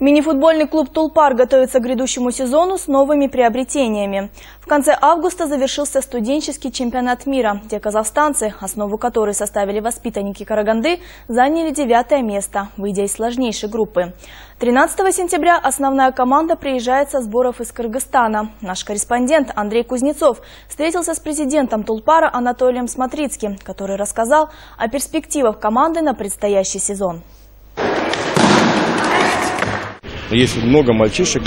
Мини-футбольный клуб «Тулпар» готовится к грядущему сезону с новыми приобретениями. В конце августа завершился студенческий чемпионат мира, где казахстанцы, основу которой составили воспитанники Караганды, заняли девятое место, выйдя из сложнейшей группы. 13 сентября основная команда приезжает со сборов из Кыргызстана. Наш корреспондент Андрей Кузнецов встретился с президентом «Тулпара» Анатолием Смотрицким, который рассказал о перспективах команды на предстоящий сезон. Есть много мальчишек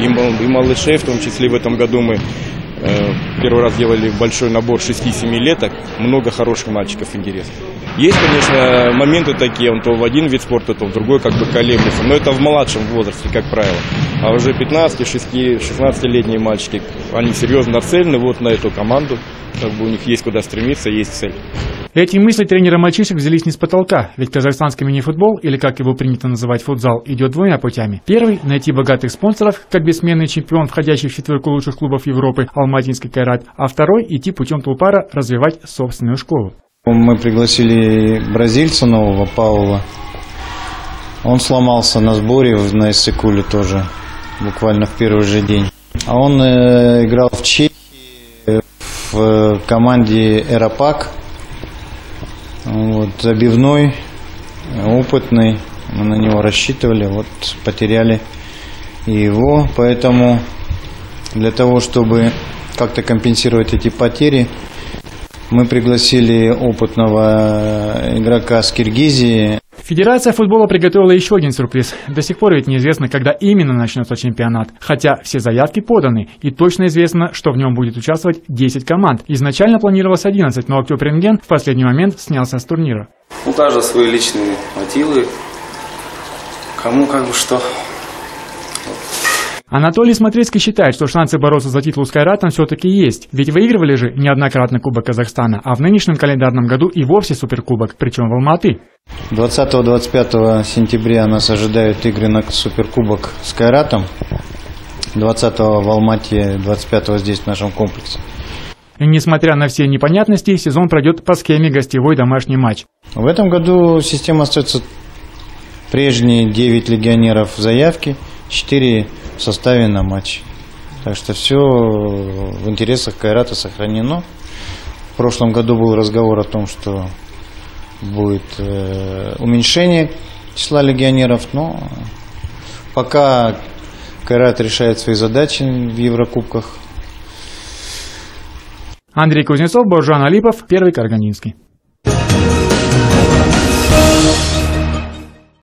и, и малышей, в том числе в этом году мы э, первый раз делали большой набор 6-7 леток, много хороших мальчиков интересных. Есть, конечно, моменты такие, он то в один вид спорта, то в другой как бы колеблется, но это в младшем возрасте, как правило. А уже 15-16-летние мальчики, они серьезно нацелены вот на эту команду, как бы у них есть куда стремиться, есть цель. Эти мысли тренера мальчишек взялись не с потолка, ведь казахстанский мини-футбол, или как его принято называть футзал, идет двумя путями. Первый – найти богатых спонсоров, как бессменный чемпион, входящий в четверку лучших клубов Европы, Алматинский Кайрат, а второй – идти путем Тулпара развивать собственную школу. Мы пригласили бразильца нового, Паула. Он сломался на сборе на Иссыкуле тоже, буквально в первый же день. А он э, играл в Чехии в э, команде «Эропак», вот, забивной, опытный, мы на него рассчитывали, вот потеряли его, поэтому для того, чтобы как-то компенсировать эти потери, мы пригласили опытного игрока с Киргизии, Федерация футбола приготовила еще один сюрприз. До сих пор ведь неизвестно, когда именно начнется чемпионат. Хотя все заявки поданы, и точно известно, что в нем будет участвовать 10 команд. Изначально планировалось 11, но Актеп Рентген в последний момент снялся с турнира. У каждого свои личные мотивы. Кому как бы что. Анатолий Смотрецкий считает, что шансы бороться за титул с Кайратом все-таки есть. Ведь выигрывали же неоднократно Кубок Казахстана, а в нынешнем календарном году и вовсе Суперкубок, причем в Алматы. 20-25 сентября нас ожидают игры на Суперкубок с Кайратом. 20 в Алмате, 25 здесь в нашем комплексе. И несмотря на все непонятности, сезон пройдет по схеме гостевой домашний матч. В этом году система остается прежние 9 легионеров заявки, 4 в составе на матч. Так что все в интересах Кайрата сохранено. В прошлом году был разговор о том, что будет э, уменьшение числа легионеров, но пока Кайрат решает свои задачи в Еврокубках. Андрей Кузнецов, Боржан Алипов, Первый Карганинский.